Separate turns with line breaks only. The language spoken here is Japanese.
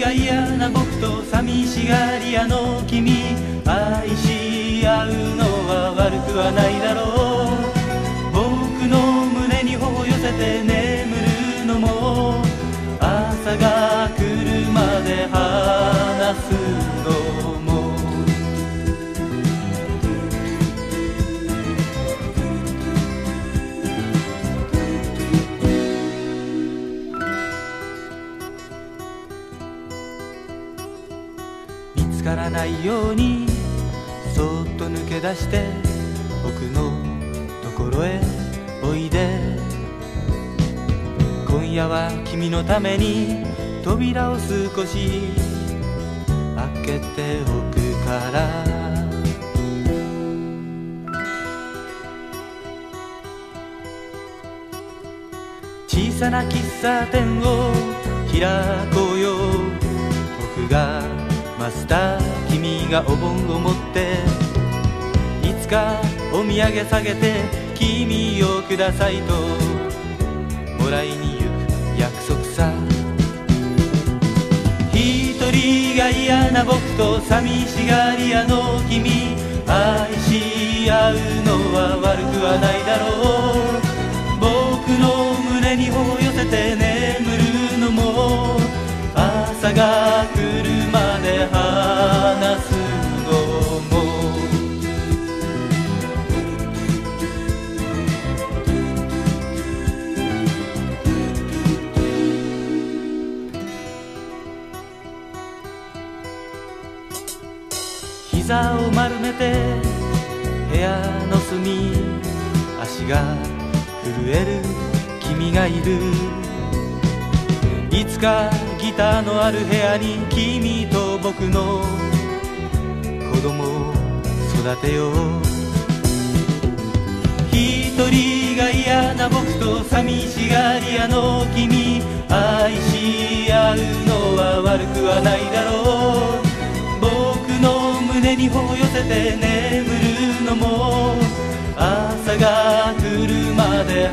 が嫌な僕と寂しがり屋の君愛し合うのは悪くはないだろう。僕の胸に頬寄せて眠るのも朝がつからないようにそっと抜け出して僕のところへおいで。今夜は君のために扉を少し開けておくから。小さな喫茶店を開こうよ。僕がマスター君がお盆を持っていつかお土産下げて君をくださいともらいに行く約束さ。一人が嫌な僕と寂しがり屋の君愛し合うのは悪くはないだろう。膝を丸めて部屋の隅足が震える君がいるいつかギターのある部屋に君と僕の子供を育てよう一人が嫌な僕と寂しがり屋の君愛し合うのは悪くはないだせて眠るのも朝が来るまで